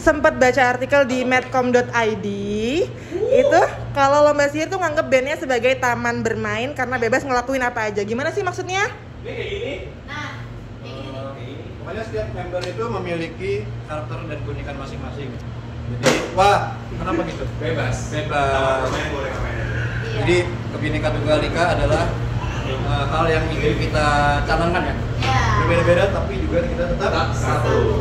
sempat baca artikel di medcom.id itu kalau lomba sihir tuh nganggep bandnya sebagai taman bermain karena bebas ngelakuin apa aja. Gimana sih maksudnya? Ini kayak gini. Nah, eh, kayak gini Pokoknya setiap member itu memiliki karakter dan keunikan masing-masing. Jadi, wah, kenapa gitu? Bebas. Bebas. Main boleh main. Iya. Jadi, kebinekaan Tunggal Ika adalah uh, hal yang ingin kita canangkan ya. Ya. Berbeda-beda tapi juga kita tetap Tetap satu.